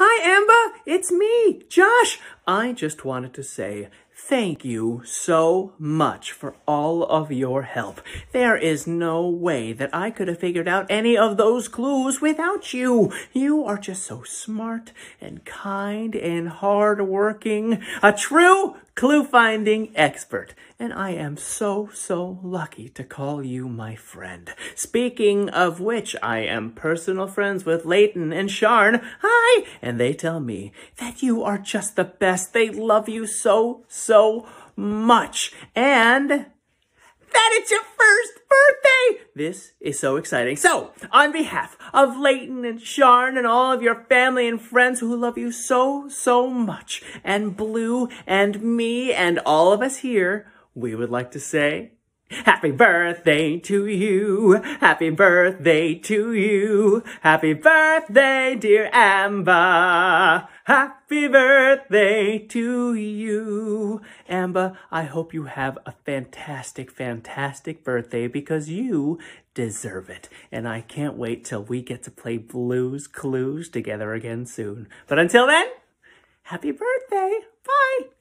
Hi, Amber. It's me, Josh. I just wanted to say thank you so much for all of your help. There is no way that I could have figured out any of those clues without you. You are just so smart and kind and hardworking. A true clue-finding expert. And I am so, so lucky to call you my friend. Speaking of which, I am personal friends with Leighton and Sian. Hi! And they tell me that you are just the best. They love you so, so much. And that it's your! This is so exciting. So, on behalf of Leighton and Sian and all of your family and friends who love you so, so much, and Blue and me and all of us here, we would like to say Happy birthday to you. Happy birthday to you. Happy birthday, dear Amber. Happy birthday to you. Amber, I hope you have a fantastic, fantastic birthday because you deserve it. And I can't wait till we get to play Blues Clues together again soon. But until then, happy birthday. Bye.